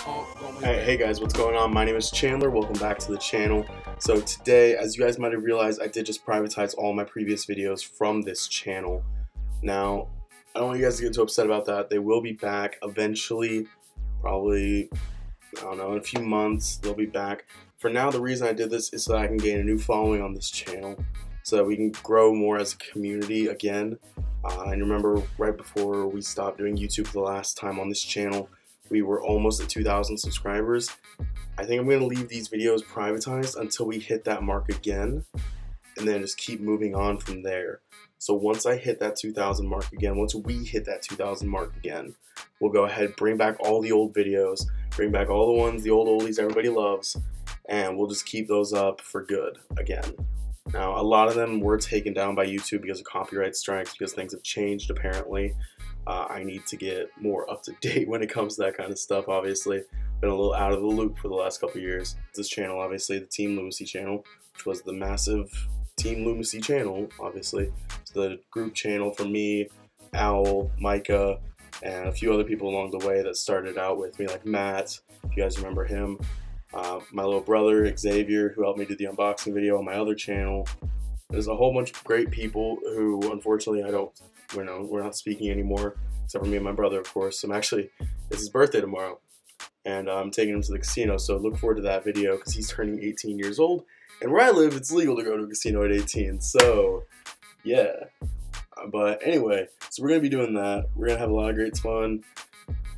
Hey, hey guys, what's going on? My name is Chandler. Welcome back to the channel. So today, as you guys might have realized, I did just privatize all my previous videos from this channel. Now, I don't want you guys to get too upset about that. They will be back eventually, probably, I don't know, in a few months, they'll be back. For now, the reason I did this is so that I can gain a new following on this channel, so that we can grow more as a community again. Uh, and remember, right before we stopped doing YouTube for the last time on this channel, we were almost at 2,000 subscribers. I think I'm to leave these videos privatized until we hit that mark again and then just keep moving on from there. So once I hit that 2,000 mark again, once we hit that 2,000 mark again, we'll go ahead, bring back all the old videos, bring back all the ones, the old oldies everybody loves, and we'll just keep those up for good again. Now, a lot of them were taken down by YouTube because of copyright strikes, because things have changed apparently. Uh, I need to get more up to date when it comes to that kind of stuff, obviously. Been a little out of the loop for the last couple years. This channel, obviously, the Team Lumacy channel, which was the massive Team Lumacy channel, obviously. It's the group channel for me, Owl, Micah, and a few other people along the way that started out with me, like Matt, if you guys remember him. Uh, my little brother, Xavier, who helped me do the unboxing video on my other channel. There's a whole bunch of great people who, unfortunately, I don't you know, we're not speaking anymore, except for me and my brother, of course. I'm actually, it's his birthday tomorrow, and I'm taking him to the casino, so look forward to that video because he's turning 18 years old, and where I live, it's legal to go to a casino at 18, so yeah. But anyway, so we're gonna be doing that. We're gonna have a lot of great fun.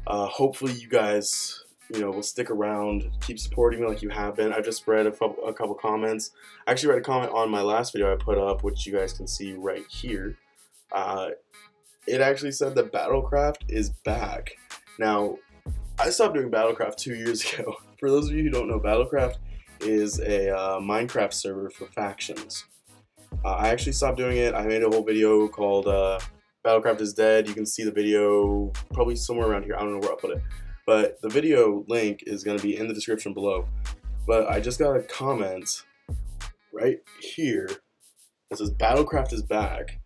Uh, hopefully, you guys, you know, will stick around, keep supporting me like you have been. I just read a couple, a couple comments. I actually read a comment on my last video I put up, which you guys can see right here. Uh, it actually said that Battlecraft is back. Now, I stopped doing Battlecraft two years ago. For those of you who don't know, Battlecraft is a uh, Minecraft server for factions. Uh, I actually stopped doing it. I made a whole video called uh, Battlecraft is Dead. You can see the video probably somewhere around here. I don't know where I'll put it. But the video link is going to be in the description below. But I just got a comment right here that says Battlecraft is back.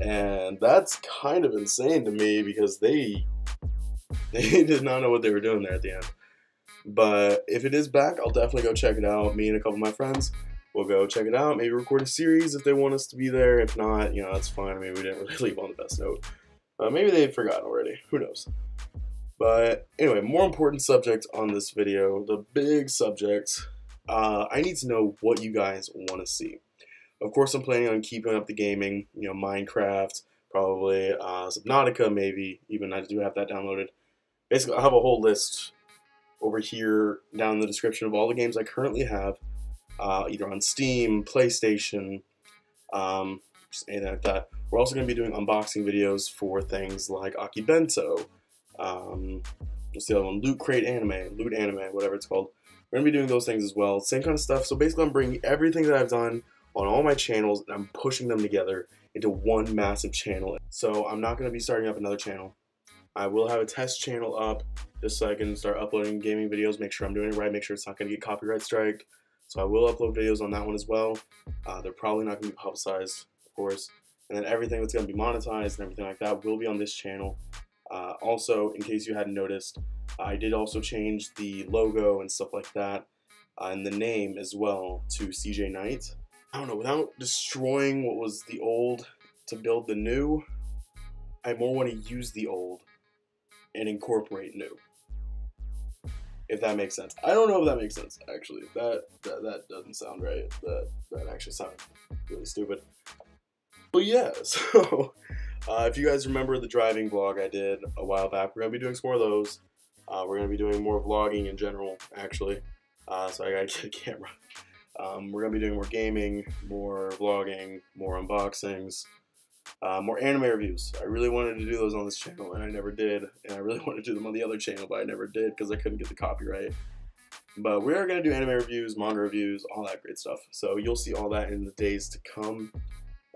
And that's kind of insane to me because they they did not know what they were doing there at the end. But if it is back, I'll definitely go check it out. Me and a couple of my friends will go check it out. Maybe record a series if they want us to be there. If not, you know, that's fine. Mean, we didn't really leave on the best note. Uh, maybe they've forgotten already. Who knows? But anyway, more important subject on this video, the big subject. Uh, I need to know what you guys want to see. Of course, I'm planning on keeping up the gaming, you know, Minecraft, probably, uh, Subnautica maybe, even I do have that downloaded. Basically, I have a whole list over here down in the description of all the games I currently have, uh, either on Steam, PlayStation, um, just anything like that. We're also going to be doing unboxing videos for things like Akibento, um, what's the other one? Loot Crate Anime, Loot Anime, whatever it's called. We're to be doing those things as well. Same kind of stuff. So basically, I'm bringing everything that I've done on all my channels and I'm pushing them together into one massive channel. So I'm not to be starting up another channel. I will have a test channel up just so I can start uploading gaming videos, make sure I'm doing it right, make sure it's not to get copyright strike. So I will upload videos on that one as well. Uh, they're probably not to be publicized, of course. And then everything that's to be monetized and everything like that will be on this channel. Uh, also, in case you hadn't noticed, I did also change the logo and stuff like that uh, and the name as well to CJ Nite. I don't know, without destroying what was the old to build the new, I more want to use the old and incorporate new. If that makes sense. I don't know if that makes sense, actually. That that, that doesn't sound right. That that actually sounds really stupid. But yeah, so uh, if you guys remember the driving vlog I did a while back, we're going to be doing some more of those. Uh, we're going to be doing more vlogging in general, actually. Uh, so I got to get a camera. Um, we're going to be doing more gaming, more vlogging, more unboxings, uh, more anime reviews. I really wanted to do those on this channel, and I never did. And I really wanted to do them on the other channel, but I never did because I couldn't get the copyright. But we are going to do anime reviews, manga reviews, all that great stuff. So you'll see all that in the days to come.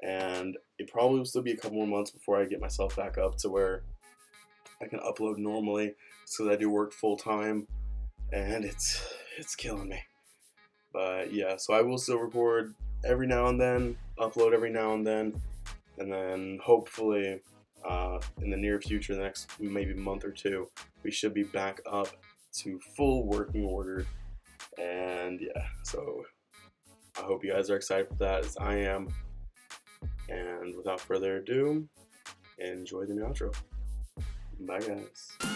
And it probably will still be a couple more months before I get myself back up to where I can upload normally because I do work full time and it's it's killing me. But yeah, so I will still record every now and then, upload every now and then, and then hopefully uh, in the near future, the next maybe month or two, we should be back up to full working order. And yeah, so I hope you guys are excited for that as I am. And without further ado, enjoy the new outro. Bye guys.